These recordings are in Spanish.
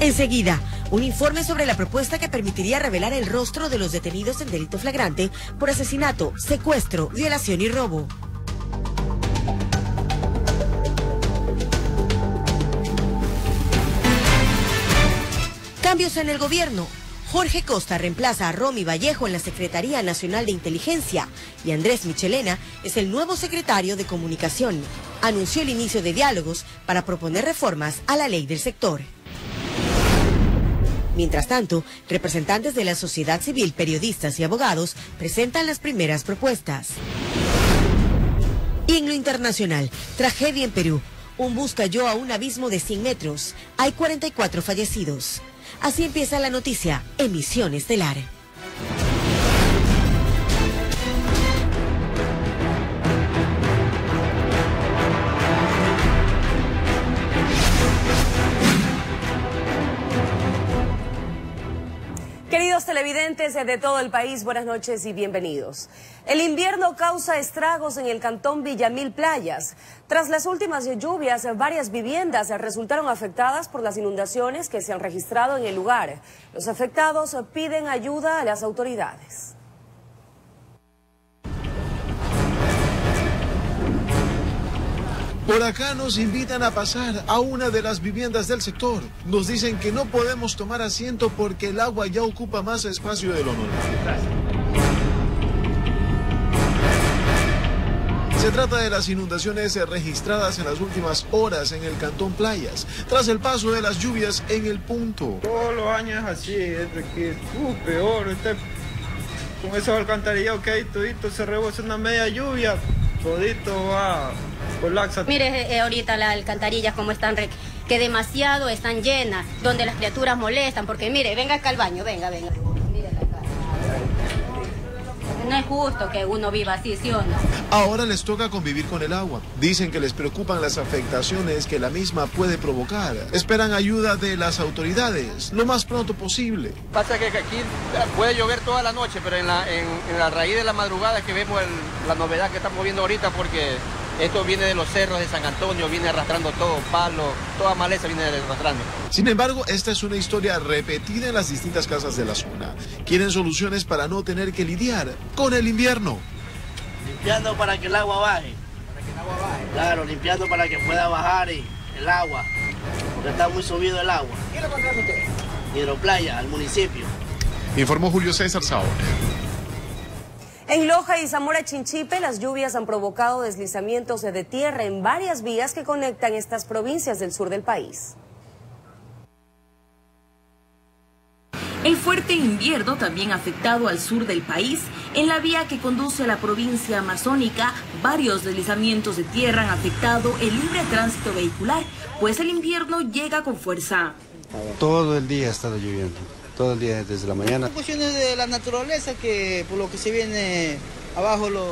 Enseguida, un informe sobre la propuesta que permitiría revelar el rostro de los detenidos en delito flagrante por asesinato, secuestro, violación y robo. Cambios en el gobierno. Jorge Costa reemplaza a Romy Vallejo en la Secretaría Nacional de Inteligencia y Andrés Michelena es el nuevo secretario de Comunicación. Anunció el inicio de diálogos para proponer reformas a la ley del sector. Mientras tanto, representantes de la sociedad civil, periodistas y abogados presentan las primeras propuestas. Y en internacional, tragedia en Perú. Un bus cayó a un abismo de 100 metros. Hay 44 fallecidos. Así empieza la noticia, emisión estelar. Televidentes de todo el país, buenas noches y bienvenidos. El invierno causa estragos en el cantón Villamil Playas. Tras las últimas lluvias, varias viviendas resultaron afectadas por las inundaciones que se han registrado en el lugar. Los afectados piden ayuda a las autoridades. Por acá nos invitan a pasar a una de las viviendas del sector. Nos dicen que no podemos tomar asiento porque el agua ya ocupa más espacio de lo. Se trata de las inundaciones registradas en las últimas horas en el Cantón Playas, tras el paso de las lluvias en el punto. Todos los años así, es que uh, peor, este, con esos alcantarillos que hay, todito se rebosa una media lluvia, todito va. Mire eh, eh, ahorita las alcantarillas como están, que demasiado están llenas, donde las criaturas molestan, porque mire, venga acá al baño, venga, venga. No es justo que uno viva así, ¿sí o no? Ahora les toca convivir con el agua. Dicen que les preocupan las afectaciones que la misma puede provocar. Esperan ayuda de las autoridades lo más pronto posible. Pasa que aquí puede llover toda la noche, pero en la, en, la raíz de la madrugada que vemos la novedad que estamos viendo ahorita porque esto viene de los cerros de San Antonio, viene arrastrando todo, palo, toda maleza viene arrastrando. Sin embargo, esta es una historia repetida en las distintas casas de la zona. Quieren soluciones para no tener que lidiar con el invierno. Limpiando para que el agua baje. Para que el agua baje. Claro, limpiando para que pueda bajar el agua, porque está muy subido el agua. ¿Quién lo contrata usted? Hidroplaya, al municipio. Informó Julio César Saúl. En Loja y Zamora Chinchipe, las lluvias han provocado deslizamientos de tierra en varias vías que conectan estas provincias del sur del país. El fuerte invierno también ha afectado al sur del país. En la vía que conduce a la provincia amazónica, varios deslizamientos de tierra han afectado el libre tránsito vehicular, pues el invierno llega con fuerza. Todo el día ha estado lloviendo todo el día desde la mañana. Son cuestiones de la naturaleza que por lo que se viene abajo los,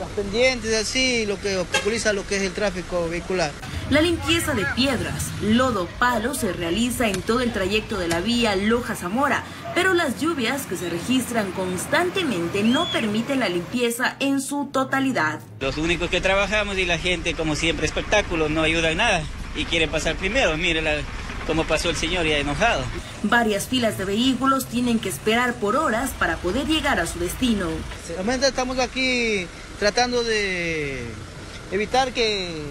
las pendientes así, lo que obstaculiza lo que es el tráfico vehicular. La limpieza de piedras, lodo, palo se realiza en todo el trayecto de la vía Loja-Zamora, pero las lluvias que se registran constantemente no permiten la limpieza en su totalidad. Los únicos que trabajamos y la gente, como siempre, espectáculo, no ayuda en nada y quieren pasar primero. Mire la como pasó el señor ya enojado. Varias filas de vehículos tienen que esperar por horas para poder llegar a su destino. Realmente estamos aquí tratando de evitar que,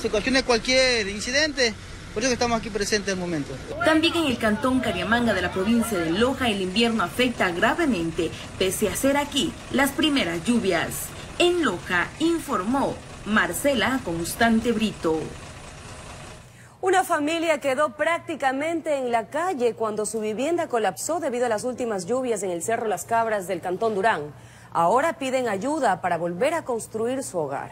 se ocasione cualquier incidente. Por eso estamos aquí presentes el momento. También en el cantón Cariamanga de la provincia de Loja el invierno afecta gravemente, pese a ser aquí las primeras lluvias. En Loja informó Marcela Constante Brito. Una familia quedó prácticamente en la calle cuando su vivienda colapsó debido a las últimas lluvias en el Cerro Las Cabras del Cantón Durán. Ahora piden ayuda para volver a construir su hogar.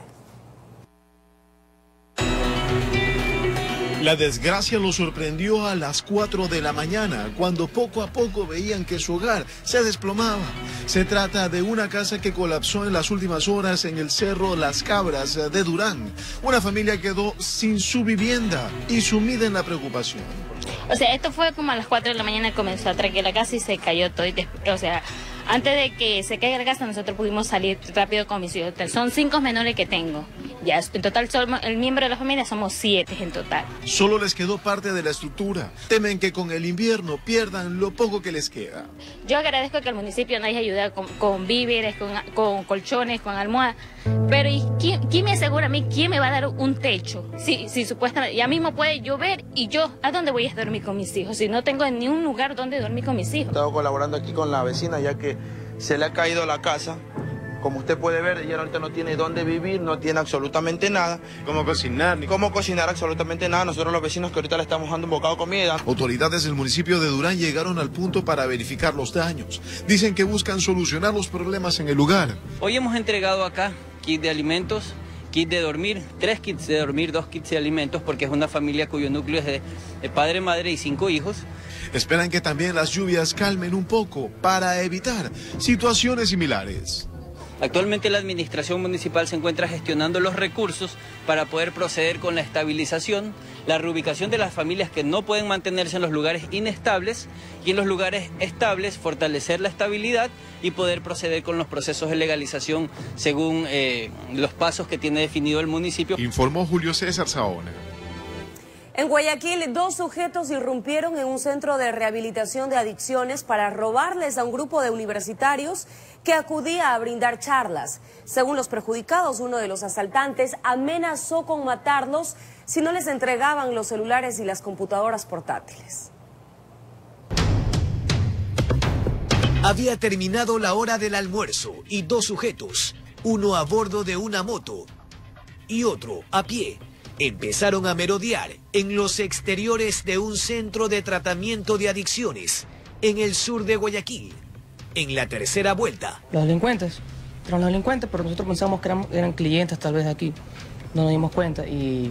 La desgracia los sorprendió a las 4 de la mañana, cuando poco a poco veían que su hogar se desplomaba. Se trata de una casa que colapsó en las últimas horas en el Cerro Las Cabras de Durán. Una familia quedó sin su vivienda y sumida en la preocupación. O sea, esto fue como a las 4 de la mañana comenzó a traer la casa y se cayó todo. o sea, antes de que se caiga la casa, nosotros pudimos salir rápido con mis hijos. Son cinco menores que tengo. Ya, en total, somos, el miembro de la familia somos siete en total. Solo les quedó parte de la estructura. Temen que con el invierno pierdan lo poco que les queda. Yo agradezco que el municipio nos haya ayudado con, víveres, con, colchones, con almohadas. Pero ¿y quién, me asegura a mí quién me va a dar un techo? Si, si supuestamente ya mismo puede llover y yo, ¿a dónde voy a dormir con mis hijos? Si no tengo ni un lugar donde dormir con mis hijos. He estado colaborando aquí con la vecina ya que se le ha caído la casa como usted puede ver, ella ahorita no tiene dónde vivir, no tiene absolutamente nada. ¿Cómo cocinar? Ni... ¿Cómo cocinar absolutamente nada? Nosotros los vecinos que ahorita le estamos dando un bocado de comida. Autoridades del municipio de Durán llegaron al punto para verificar los daños. Dicen que buscan solucionar los problemas en el lugar. Hoy hemos entregado acá kit de alimentos, kit de dormir, tres kits de dormir, dos kits de alimentos, porque es una familia cuyo núcleo es de, de padre, madre y cinco hijos. Esperan que también las lluvias calmen un poco para evitar situaciones similares. Actualmente la administración municipal se encuentra gestionando los recursos para poder proceder con la estabilización, la reubicación de las familias que no pueden mantenerse en los lugares inestables y en los lugares estables fortalecer la estabilidad y poder proceder con los procesos de legalización según eh, los pasos que tiene definido el municipio. Informó Julio César Saona. En Guayaquil, dos sujetos irrumpieron en un centro de rehabilitación de adicciones para robarles a un grupo de universitarios que acudía a brindar charlas. Según los perjudicados, uno de los asaltantes amenazó con matarlos si no les entregaban los celulares y las computadoras portátiles. Había terminado la hora del almuerzo y dos sujetos, uno a bordo de una moto y otro a pie, empezaron a merodear en los exteriores de un centro de tratamiento de adicciones en el sur de Guayaquil en la tercera vuelta. Los delincuentes, eran los delincuentes, pero nosotros pensamos que eran, clientes tal vez aquí, no nos dimos cuenta. Y,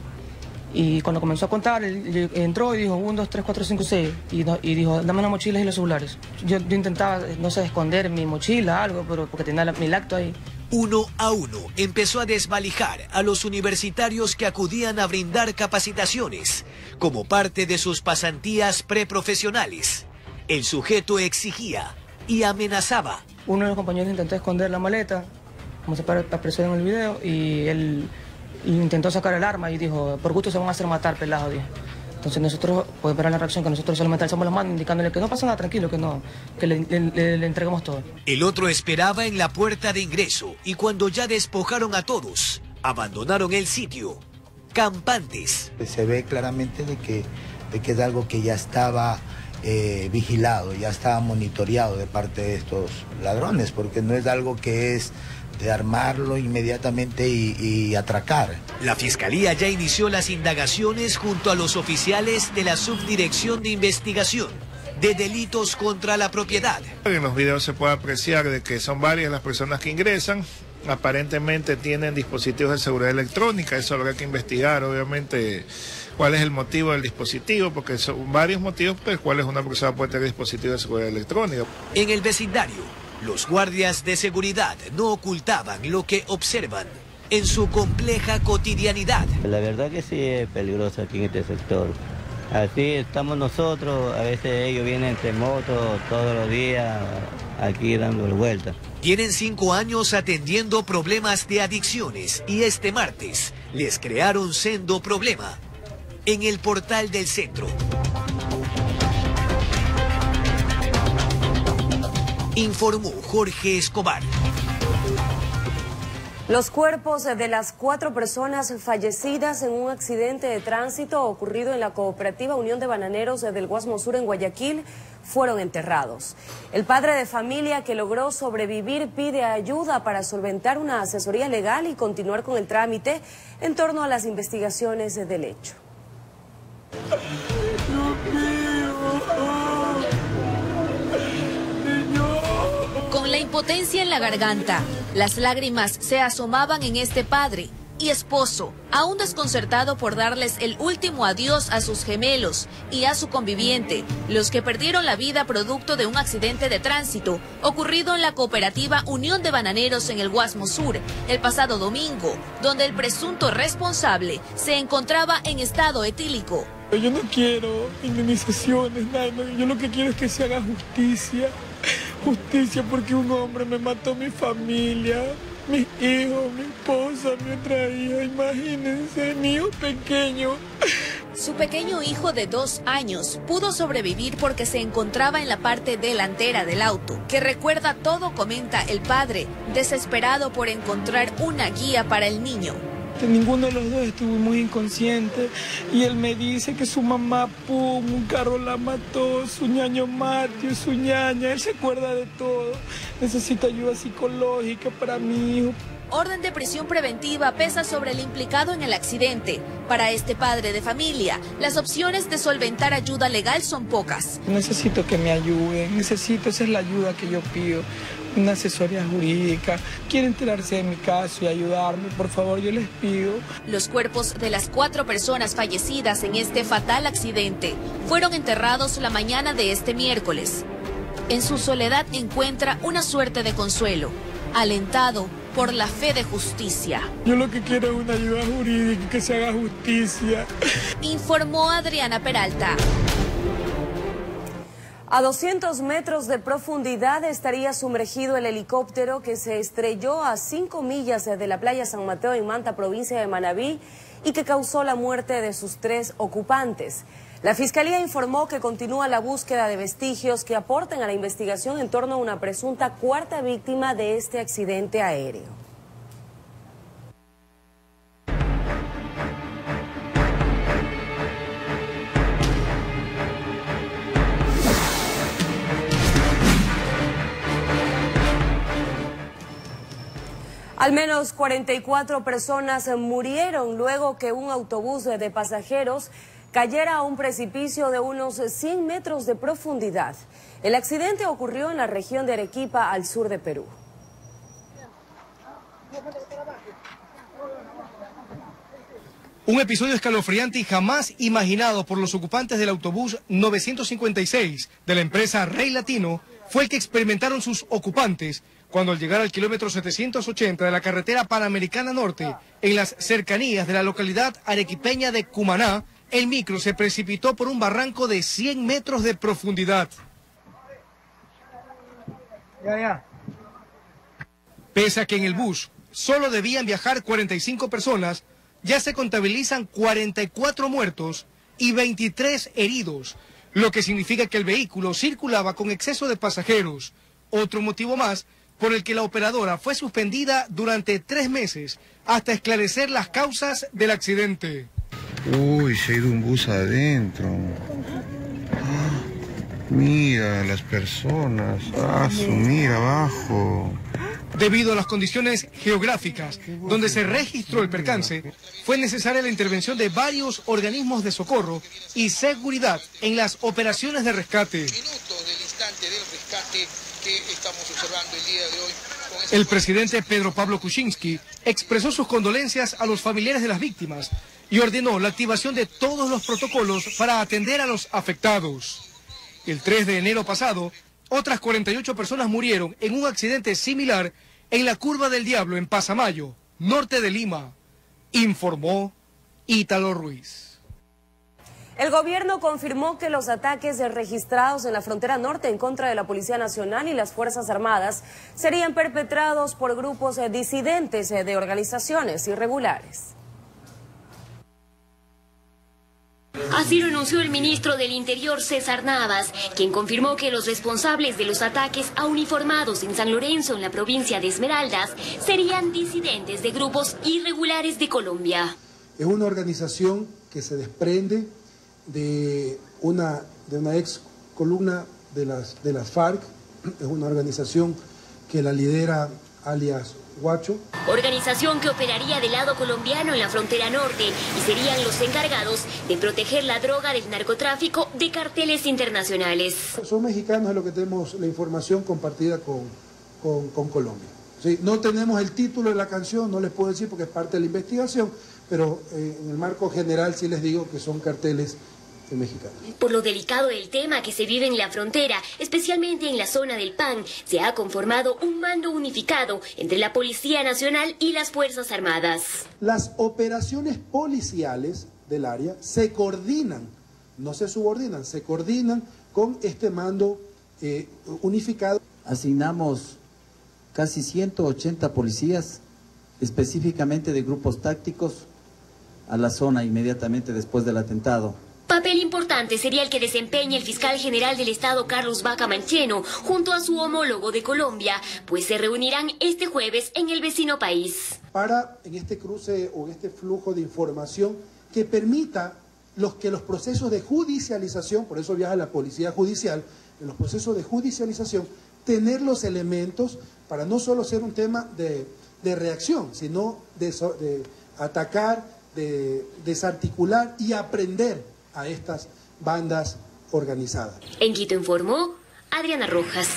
cuando comenzó a contar, él, entró y dijo 1, 2, 3, 4, 5, 6, y, dijo, dame las mochilas y los celulares. Yo, intentaba, no sé, esconder mi mochila, algo, pero porque tenía mi lacto ahí. Uno a uno empezó a desvalijar a los universitarios que acudían a brindar capacitaciones como parte de sus pasantías preprofesionales. El sujeto exigía y amenazaba. Uno de los compañeros intentó esconder la maleta, como se apareció en el video, y él intentó sacar el arma y dijo, por gusto se van a hacer matar, pelado, Entonces nosotros, pues ver la reacción que nosotros solamente alzamos las manos indicándole que no pasa nada, tranquilo, que no, que le, le, entregamos todo. El otro esperaba en la puerta de ingreso y cuando ya despojaron a todos, abandonaron el sitio. Campantes. Se ve claramente de que, de que es algo que ya estaba eh, vigilado, ya estaba monitoreado de parte de estos ladrones, porque no es algo que es de armarlo inmediatamente y, atracar. La Fiscalía ya inició las indagaciones junto a los oficiales de la Subdirección de Investigación de Delitos contra la Propiedad. En los videos se puede apreciar de que son varias las personas que ingresan, aparentemente tienen dispositivos de seguridad electrónica, eso lo que investigar, obviamente cuál es el motivo del dispositivo, porque son varios motivos por los cuales una persona puede tener dispositivo de seguridad electrónica. En el vecindario, los guardias de seguridad no ocultaban lo que observan en su compleja cotidianidad. La verdad que sí es peligroso aquí en este sector. Así estamos nosotros, a veces ellos vienen entre motos todos los días aquí dando vueltas. Tienen cinco años atendiendo problemas de adicciones y este martes les crearon sendo problema en el portal del centro. Informó Jorge Escobar. Los cuerpos de las cuatro personas fallecidas en un accidente de tránsito ocurrido en la cooperativa Unión de Bananeros del Guasmo Sur en Guayaquil fueron enterrados. El padre de familia que logró sobrevivir pide ayuda para solventar una asesoría legal y continuar con el trámite en torno a las investigaciones del hecho. Impotencia en la garganta, las lágrimas se asomaban en este padre y esposo, aún desconcertado por darles el último adiós a sus gemelos y a su conviviente, los que perdieron la vida producto de un accidente de tránsito ocurrido en la cooperativa Unión de Bananeros en el Guasmo Sur el pasado domingo, donde el presunto responsable se encontraba en estado etílico. Yo no quiero indemnizaciones, nada, yo lo que quiero es que se haga justicia, justicia porque un hombre me mató mi familia, mis hijos, mi esposa, mi otra hija, imagínense, mi pequeño. Su pequeño hijo de dos años pudo sobrevivir porque se encontraba en la parte delantera del auto, que recuerda todo, comenta el padre, desesperado por encontrar una guía para el niño. Ninguno de los dos estuvo muy inconsciente y él me dice que su mamá, pum, un carro la mató, su ñaño Mateo, su ñaña, él se acuerda de todo. Necesita ayuda psicológica para mi hijo. Orden de prisión preventiva pesa sobre el implicado en el accidente. Para este padre de familia, las opciones de solventar ayuda legal son pocas. Necesito que me ayuden, necesito, esa es la ayuda que yo pido, una asesoría jurídica. Quiere enterarse de mi caso y ayudarme, por favor, yo les pido. Los cuerpos de las cuatro personas fallecidas en este fatal accidente fueron enterrados la mañana de este miércoles. En su soledad encuentra una suerte de consuelo, alentado por la fe de justicia. Yo lo que quiero es una ayuda jurídica, que se haga justicia. Informó Adriana Peralta. A 200 metros de profundidad estaría sumergido el helicóptero que se estrelló a 5 millas de la playa San Mateo en Manta, provincia de Manabí, y que causó la muerte de sus tres ocupantes. La Fiscalía informó que continúa la búsqueda de vestigios que aporten a la investigación en torno a una presunta cuarta víctima de este accidente aéreo. Al menos 44 personas murieron luego que un autobús de pasajeros cayera a un precipicio de unos 100 metros de profundidad. El accidente ocurrió en la región de Arequipa, al sur de Perú. Un episodio escalofriante y jamás imaginado por los ocupantes del autobús 956 de la empresa Rey Latino fue el que experimentaron sus ocupantes cuando al llegar al kilómetro 780 de la carretera Panamericana Norte, en las cercanías de la localidad arequipeña de Cumaná, el micro se precipitó por un barranco de 100 metros de profundidad. Pese a que en el bus solo debían viajar 45 personas, ya se contabilizan 44 muertos y 23 heridos, lo que significa que el vehículo circulaba con exceso de pasajeros. Otro motivo más por el que la operadora fue suspendida durante tres meses hasta esclarecer las causas del accidente. Uy, se ha ido un bus adentro. Mira las personas. Ah, su mira abajo. Debido a las condiciones geográficas donde se registró el percance, fue necesaria la intervención de varios organismos de socorro y seguridad en las operaciones de rescate. El presidente Pedro Pablo Kuczynski expresó sus condolencias a los familiares de las víctimas y ordenó la activación de todos los protocolos para atender a los afectados. El 3 de enero pasado, otras 48 personas murieron en un accidente similar en la Curva del Diablo en Pasamayo, norte de Lima, informó Ítalo Ruiz. El gobierno confirmó que los ataques registrados en la frontera norte en contra de la Policía Nacional y las Fuerzas Armadas serían perpetrados por grupos eh, disidentes eh, de organizaciones irregulares. Así lo anunció el ministro del Interior César Navas, quien confirmó que los responsables de los ataques a uniformados en San Lorenzo, en la provincia de Esmeraldas, serían disidentes de grupos irregulares de Colombia. Es una organización que se desprende de una, de una ex columna de las, de las FARC, es una organización que la lidera alias Guacho. Organización que operaría del lado colombiano en la frontera norte y serían los encargados de proteger la droga del narcotráfico de carteles internacionales. Son mexicanos, es lo que tenemos la información compartida con, con, Colombia. Sí, no tenemos el título de la canción, no les puedo decir porque es parte de la investigación, pero eh, en el marco general sí les digo que son carteles por lo delicado del tema que se vive en la frontera, especialmente en la zona del PAN, se ha conformado un mando unificado entre la Policía Nacional y las Fuerzas Armadas. Las operaciones policiales del área se coordinan, no se subordinan, se coordinan con este mando eh, unificado. Asignamos casi 180 policías, específicamente de grupos tácticos, a la zona inmediatamente después del atentado. Papel importante sería el que desempeña el fiscal general del Estado Carlos Vaca Mancheno junto a su homólogo de Colombia, pues se reunirán este jueves en el vecino país. Para en este cruce o en este flujo de información que permita los que los procesos de judicialización, por eso viaja la policía judicial, en los procesos de judicialización, tener los elementos para no solo ser un tema de, reacción, sino de, de atacar, de desarticular y aprender a estas bandas organizadas. En Quito informó Adriana Rojas.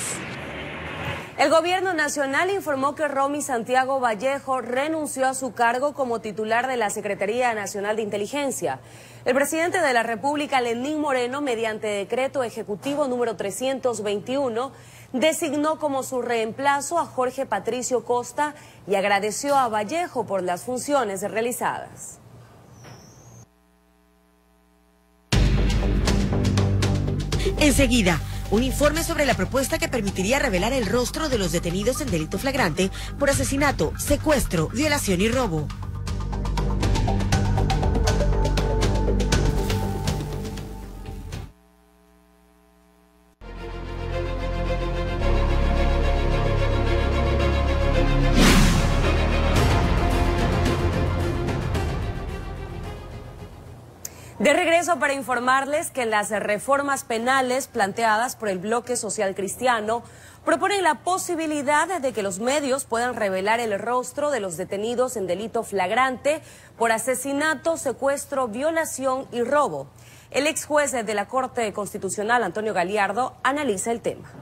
El gobierno nacional informó que Romy Santiago Vallejo renunció a su cargo como titular de la Secretaría Nacional de Inteligencia. El presidente de la República, Lenín Moreno, mediante decreto ejecutivo número 321, designó como su reemplazo a Jorge Patricio Costa y agradeció a Vallejo por las funciones realizadas. Enseguida, un informe sobre la propuesta que permitiría revelar el rostro de los detenidos en delito flagrante por asesinato, secuestro, violación y robo. Regreso para informarles que las reformas penales planteadas por el bloque social cristiano proponen la posibilidad de que los medios puedan revelar el rostro de los detenidos en delito flagrante por asesinato, secuestro, violación y robo. El ex juez de la Corte Constitucional, Antonio Galiardo, analiza el tema.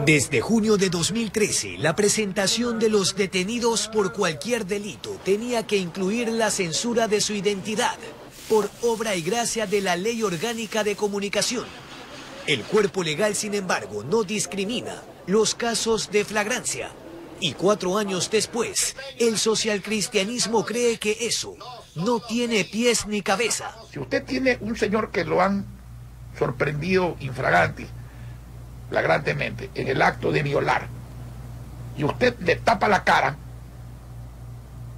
Desde junio de 2013, la presentación de los detenidos por cualquier delito tenía que incluir la censura de su identidad, por obra y gracia de la Ley Orgánica de Comunicación. El cuerpo legal, sin embargo, no discrimina los casos de flagrancia. Y cuatro años después, el socialcristianismo cree que eso no tiene pies ni cabeza. Si usted tiene un señor que lo han sorprendido infraganti, flagrantemente en el acto de violar. Y usted le tapa la cara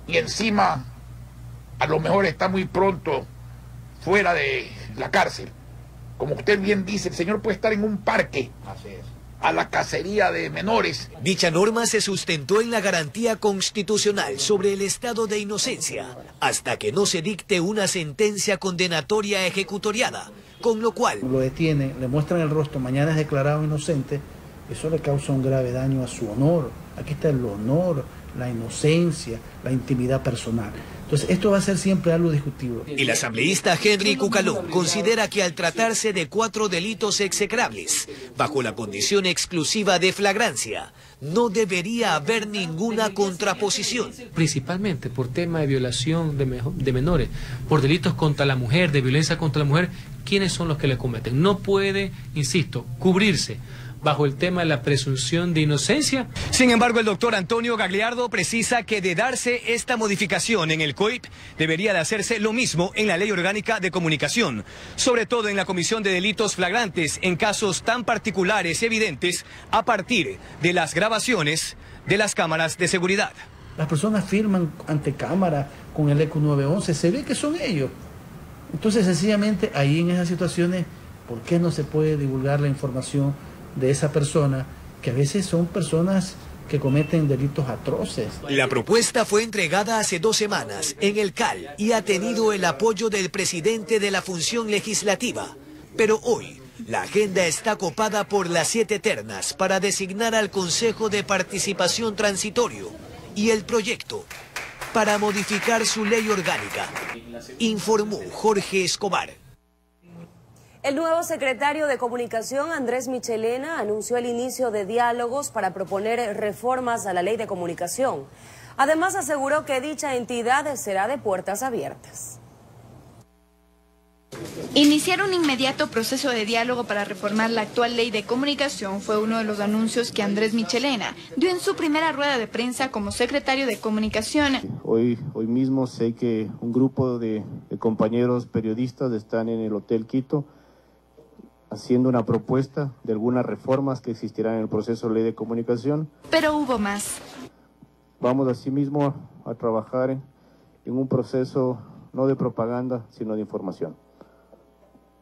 y encima a lo mejor está muy pronto fuera de la cárcel, como usted bien dice, el señor puede estar en un parque a la cacería de menores. Dicha norma se sustentó en la garantía constitucional sobre el estado de inocencia, hasta que no se dicte una sentencia condenatoria ejecutoriada con lo cual... Lo detienen, le muestran el rostro, mañana es declarado inocente, eso le causa un grave daño a su honor. Aquí está el honor, la inocencia, la intimidad personal. Entonces, esto va a ser siempre algo discutible. El asambleísta Henry Cucalón considera que al tratarse de cuatro delitos execrables, bajo la condición exclusiva de flagrancia, no debería haber ninguna contraposición. Principalmente por tema de violación de, de menores, por delitos contra la mujer, de violencia contra la mujer, ¿quiénes son los que le cometen? No puede, insisto, cubrirse bajo el tema de la presunción de inocencia. Sin embargo, el doctor Antonio Gagliardo precisa que de darse esta modificación en el COIP, debería de hacerse lo mismo en la Ley Orgánica de Comunicación, sobre todo en la Comisión de Delitos Flagrantes en casos tan particulares y evidentes a partir de las grabaciones de las cámaras de seguridad. Las personas firman ante cámara con el ECU 911, se ve que son ellos. Entonces, sencillamente, ahí en esas situaciones, ¿por qué no se puede divulgar la información de esa persona, que a veces son personas que cometen delitos atroces. La propuesta fue entregada hace dos semanas en el CAL y ha tenido el apoyo del presidente de la función legislativa. Pero hoy la agenda está copada por las siete ternas para designar al Consejo de Participación Transitorio y el proyecto para modificar su ley orgánica, informó Jorge Escobar. El nuevo secretario de Comunicación, Andrés Michelena, anunció el inicio de diálogos para proponer reformas a la ley de comunicación. Además, aseguró que dicha entidad será de puertas abiertas. Iniciar un inmediato proceso de diálogo para reformar la actual ley de comunicación fue uno de los anuncios que Andrés Michelena dio en su primera rueda de prensa como secretario de comunicación. Hoy, hoy mismo sé que un grupo de compañeros periodistas están en el Hotel Quito haciendo una propuesta de algunas reformas que existirán en el proceso de ley de comunicación. Pero hubo más. Vamos asimismo a trabajar en, en un proceso no de propaganda, sino de información.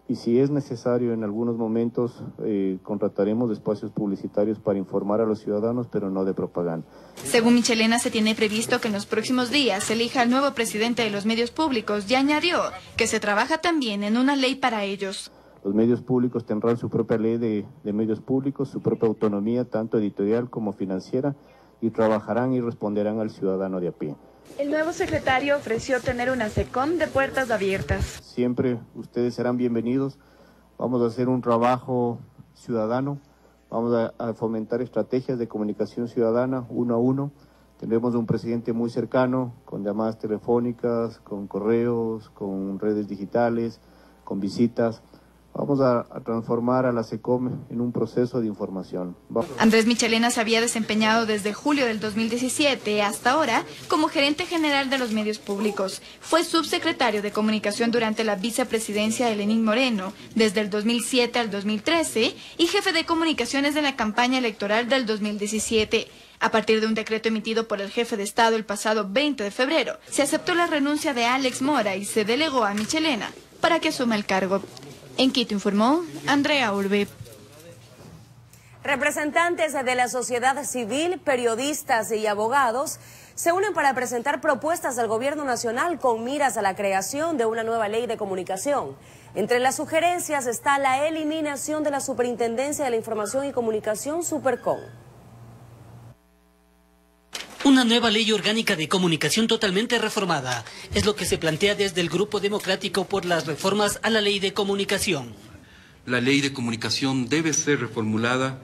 Y si es necesario en algunos momentos, eh, contrataremos espacios publicitarios para informar a los ciudadanos, pero no de propaganda. Según Michelena, se tiene previsto que en los próximos días se elija al nuevo presidente de los medios públicos y añadió que se trabaja también en una ley para ellos. Los medios públicos tendrán su propia ley de, de medios públicos, su propia autonomía, tanto editorial como financiera, y trabajarán y responderán al ciudadano de a pie. El nuevo secretario ofreció tener una SECOM de puertas abiertas. Siempre ustedes serán bienvenidos. Vamos a hacer un trabajo ciudadano, vamos a, a fomentar estrategias de comunicación ciudadana uno a uno. Tendremos un presidente muy cercano, con llamadas telefónicas, con correos, con redes digitales, con visitas. Vamos a, transformar a la SECOM en un proceso de información. Andrés Michelena se había desempeñado desde julio del 2017 hasta ahora como gerente general de los medios públicos. Fue subsecretario de comunicación durante la vicepresidencia de Lenín Moreno desde el 2007 al 2013 y jefe de comunicaciones de la campaña electoral del 2017. A partir de un decreto emitido por el jefe de Estado el pasado 20 de febrero, se aceptó la renuncia de Alex Mora y se delegó a Michelena para que asuma el cargo. En Quito informó Andrea Urbe. Representantes de la sociedad civil, periodistas y abogados se unen para presentar propuestas al gobierno nacional con miras a la creación de una nueva ley de comunicación. Entre las sugerencias está la eliminación de la Superintendencia de la Información y Comunicación, Supercom. Una nueva ley orgánica de comunicación totalmente reformada es lo que se plantea desde el Grupo Democrático por las reformas a la ley de comunicación. La ley de comunicación debe ser reformulada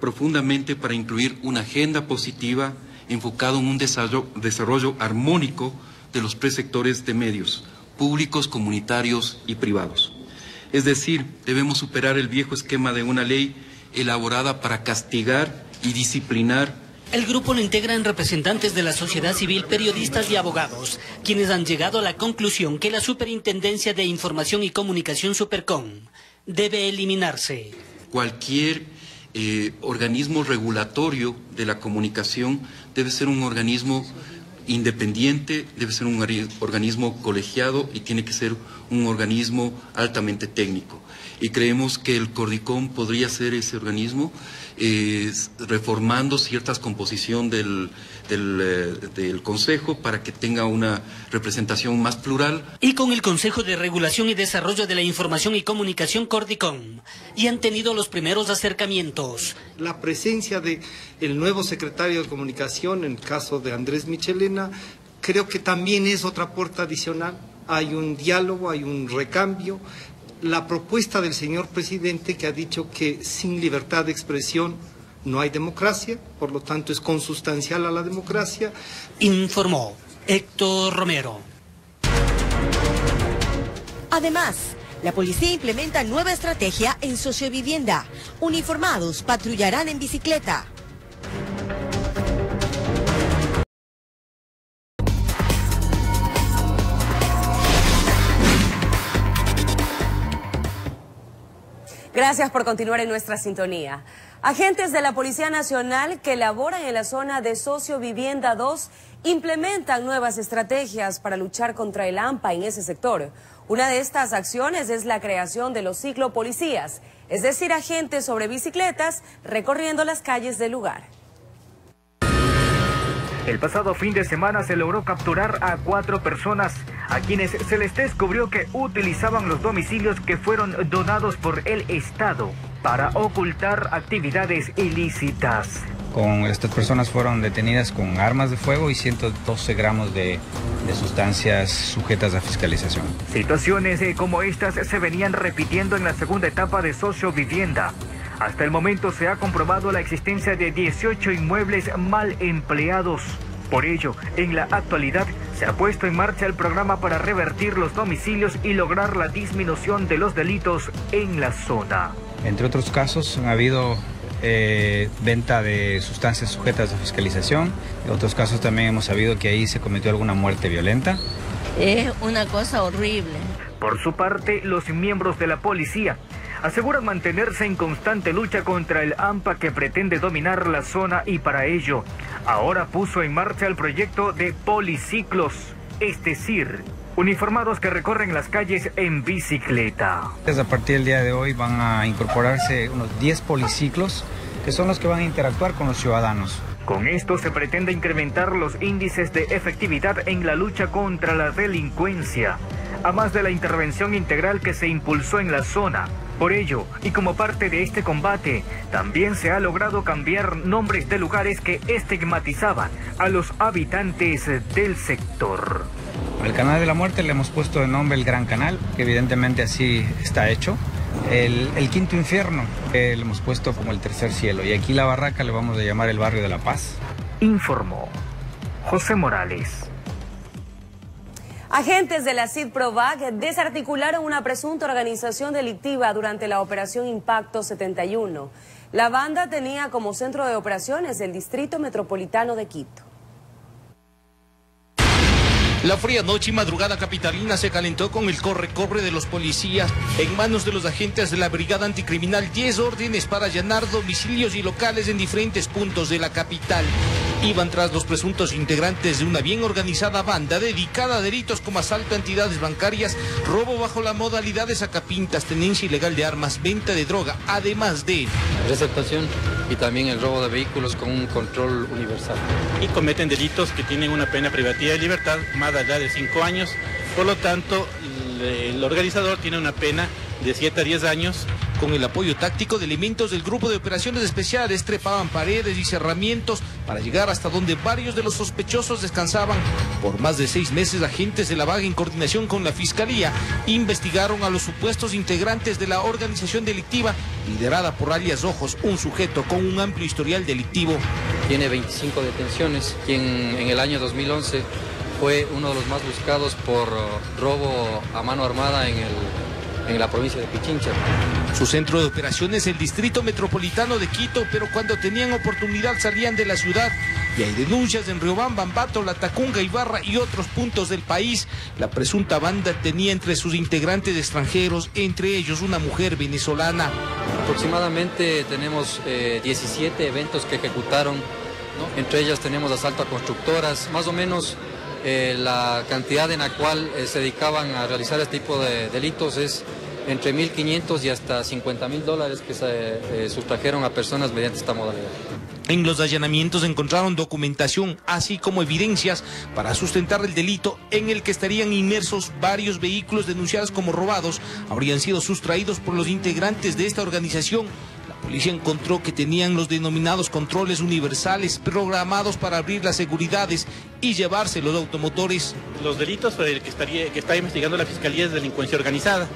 profundamente para incluir una agenda positiva enfocada en un desarrollo, armónico de los tres sectores de medios, públicos, comunitarios y privados. Es decir, debemos superar el viejo esquema de una ley elaborada para castigar y disciplinar el grupo lo integran representantes de la sociedad civil, periodistas y abogados, quienes han llegado a la conclusión que la Superintendencia de Información y Comunicación Supercom debe eliminarse. Cualquier eh, organismo regulatorio de la comunicación debe ser un organismo independiente, debe ser un organismo colegiado y tiene que ser un organismo altamente técnico. Y creemos que el Cordicom podría ser ese organismo eh, reformando ciertas composición del, del, eh, del, Consejo para que tenga una representación más plural. Y con el Consejo de Regulación y Desarrollo de la Información y Comunicación Cordicom, y han tenido los primeros acercamientos. La presencia del el nuevo secretario de Comunicación, en el caso de Andrés Michelena, creo que también es otra puerta adicional. Hay un diálogo, hay un recambio, la propuesta del señor presidente que ha dicho que sin libertad de expresión no hay democracia, por lo tanto es consustancial a la democracia. Informó Héctor Romero. Además, la policía implementa nueva estrategia en sociovivienda. Uniformados patrullarán en bicicleta. Gracias por continuar en nuestra sintonía. Agentes de la Policía Nacional que laboran en la zona de Socio Vivienda 2 implementan nuevas estrategias para luchar contra el AMPA en ese sector. Una de estas acciones es la creación de los ciclopolicías, es decir, agentes sobre bicicletas recorriendo las calles del lugar. El pasado fin de semana se logró capturar a cuatro personas a quienes se les descubrió que utilizaban los domicilios que fueron donados por el Estado para ocultar actividades ilícitas. Con estas personas fueron detenidas con armas de fuego y 112 gramos de, de sustancias sujetas a fiscalización. Situaciones como estas se venían repitiendo en la segunda etapa de Socio Vivienda. Hasta el momento se ha comprobado la existencia de 18 inmuebles mal empleados. Por ello, en la actualidad se ha puesto en marcha el programa para revertir los domicilios y lograr la disminución de los delitos en la zona. Entre otros casos, ha habido eh, venta de sustancias sujetas a fiscalización. En otros casos también hemos sabido que ahí se cometió alguna muerte violenta. Es una cosa horrible. Por su parte, los miembros de la policía aseguran mantenerse en constante lucha contra el AMPA que pretende dominar la zona y para ello ahora puso en marcha el proyecto de policiclos, es decir, uniformados que recorren las calles en bicicleta. A partir del día de hoy van a incorporarse unos 10 policiclos que son los que van a interactuar con los ciudadanos. Con esto se pretende incrementar los índices de efectividad en la lucha contra la delincuencia, a más de la intervención integral que se impulsó en la zona. Por ello, y como parte de este combate, también se ha logrado cambiar nombres de lugares que estigmatizaban a los habitantes del sector. Al Canal de la Muerte le hemos puesto de nombre el Gran Canal, que evidentemente así está hecho. El, quinto infierno le hemos puesto como el tercer cielo y aquí la barraca le vamos a llamar el barrio de la paz. Informó José Morales. Agentes de la CID-PROVAC desarticularon una presunta organización delictiva durante la operación Impacto 71. La banda tenía como centro de operaciones el Distrito Metropolitano de Quito. La fría noche y madrugada capitalina se calentó con el corre-corre de los policías. En manos de los agentes de la Brigada Anticriminal, 10 órdenes para allanar domicilios y locales en diferentes puntos de la capital. Iban tras los presuntos integrantes de una bien organizada banda dedicada a delitos como asalto a entidades bancarias, robo bajo la modalidad de sacapintas, tenencia ilegal de armas, venta de droga, además de... Receptación y también el robo de vehículos con un control universal. Y cometen delitos que tienen una pena privativa de libertad más allá de cinco años. Por lo tanto, el organizador tiene una pena de 7 a 10 años con el apoyo táctico de elementos del Grupo de Operaciones Especiales, trepaban paredes y cerramientos para llegar hasta donde varios de los sospechosos descansaban. Por más de seis meses, agentes de la vaga en coordinación con la Fiscalía investigaron a los supuestos integrantes de la organización delictiva liderada por alias Ojos, un sujeto con un amplio historial delictivo. Tiene 25 detenciones, quien en el año 2011 fue uno de los más buscados por robo a mano armada en el en la provincia de Pichincha. Su centro de operaciones es el Distrito Metropolitano de Quito, pero cuando tenían oportunidad salían de la ciudad. Y hay denuncias en Riobamba, Ambato, La Tacunga, Ibarra y otros puntos del país. La presunta banda tenía entre sus integrantes extranjeros, entre ellos una mujer venezolana. Aproximadamente tenemos 17 eh, eventos que ejecutaron, entre ellas tenemos asalto a constructoras, más o menos eh, la cantidad en la cual eh, se dedicaban a realizar este tipo de delitos es entre 1.500 y hasta 50.000 dólares que se eh, sustrajeron a personas mediante esta modalidad. En los allanamientos encontraron documentación, así como evidencias para sustentar el delito en el que estarían inmersos varios vehículos denunciados como robados, habrían sido sustraídos por los integrantes de esta organización policía encontró que tenían los denominados controles universales programados para abrir las seguridades y llevarse los automotores. Los delitos el que, estaría, que está investigando la Fiscalía es delincuencia organizada.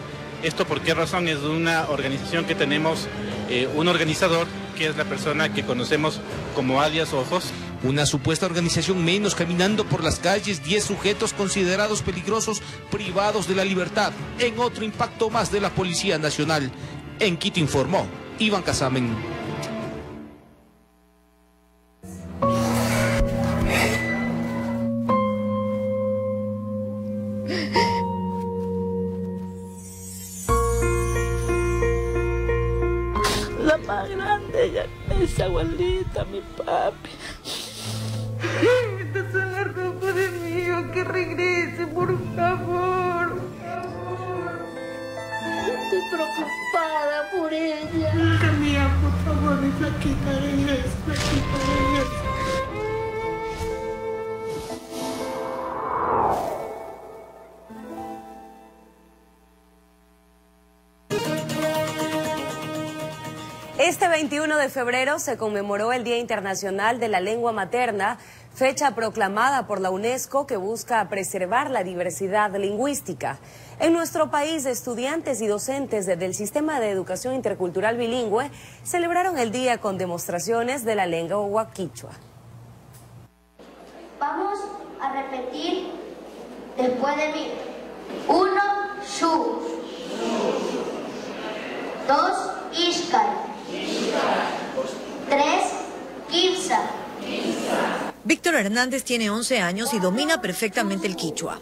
¿Esto por qué razón? Es una organización que tenemos, eh, un organizador que es la persona que conocemos como alias Ojos. Una supuesta organización menos caminando por las calles, 10 sujetos considerados peligrosos privados de la libertad, en otro impacto más de la Policía Nacional. En Quito informó Iván Casamen. La más grande, ella, esa abuelita, mi papi. Este es el harto de mío, que regrese, por favor. Preocupada por ella. Hija mía, por favor, mi flaquita, regresa, flaquita, regresa. Este 21 de febrero se conmemoró el Día Internacional de la Lengua Materna, fecha proclamada por la UNESCO que busca preservar la diversidad lingüística. En nuestro país, estudiantes y docentes del Sistema de Educación Intercultural Bilingüe celebraron el día con demostraciones de la lengua huaquichua. Vamos a repetir después de mí. Uno, su. Dos, iscar. Tres, quinza. Víctor Hernández tiene 11 años y domina perfectamente el quichua.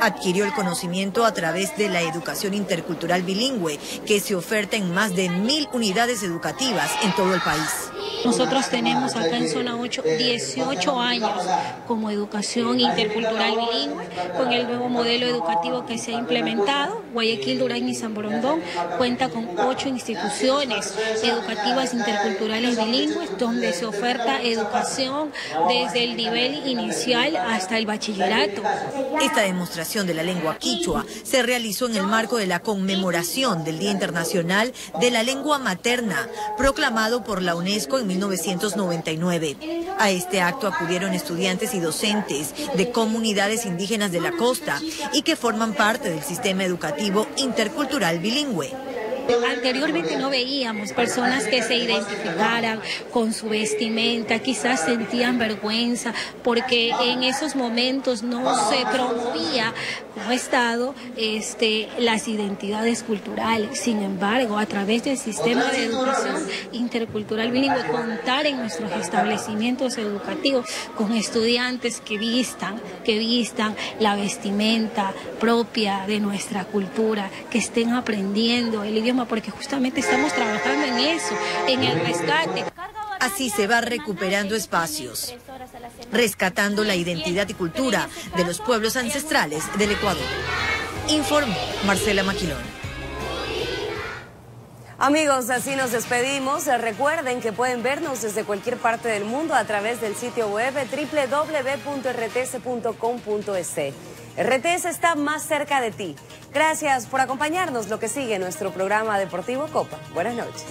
adquirió el conocimiento a través de la educación intercultural bilingüe que se oferta en más de mil unidades educativas en todo el país. Nosotros tenemos acá en Zona 8 18 años como educación intercultural bilingüe con el nuevo modelo educativo que se ha implementado. Guayaquil, Durán y San Borondón cuenta con ocho instituciones educativas interculturales bilingües donde se oferta educación desde el nivel inicial hasta el bachillerato. Esta demostración de la lengua quichua se realizó en el marco de la conmemoración del Día Internacional de la Lengua Materna, proclamado por la UNESCO en 1999. A este acto acudieron estudiantes y docentes de comunidades indígenas de la costa y que forman parte del sistema educativo intercultural bilingüe. Anteriormente no veíamos personas que se identificaran con su vestimenta, quizás sentían vergüenza porque en esos momentos no se promovía como Estado este, las identidades culturales. Sin embargo, a través del sistema de educación intercultural bilingüe, contar en nuestros establecimientos educativos con estudiantes que vistan, que vistan la vestimenta propia de nuestra cultura, que estén aprendiendo el idioma porque justamente estamos trabajando en eso, en el rescate. Así se va recuperando espacios, rescatando la identidad y cultura de los pueblos ancestrales del Ecuador. Informó Marcela Maquilón. Amigos, así nos despedimos. Recuerden que pueden vernos desde cualquier parte del mundo a través del sitio web www.rts.com.es. RTS está más cerca de ti. Gracias por acompañarnos. Lo que sigue nuestro programa deportivo Copa. Buenas noches.